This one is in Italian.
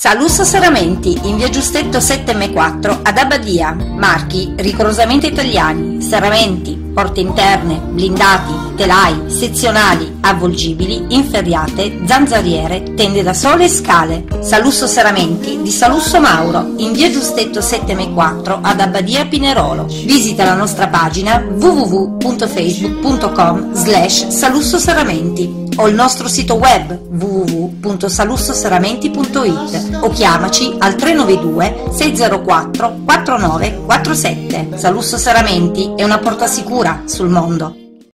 Salusso Serramenti, in via Giustetto 7M4 ad Abbadia, marchi rigorosamente italiani, serramenti, porte interne, blindati, telai, sezionali, avvolgibili, inferriate, zanzariere, tende da sole e scale. Salusso Serramenti di Salusso Mauro, in via Giustetto 7M4 ad Abbadia Pinerolo. Visita la nostra pagina www.facebook.com slash Salusso Serramenti o il nostro sito web www.salussoserramenti.it o chiamaci al 392 604 4947. Salusso Serramenti è una porta sicura sul mondo.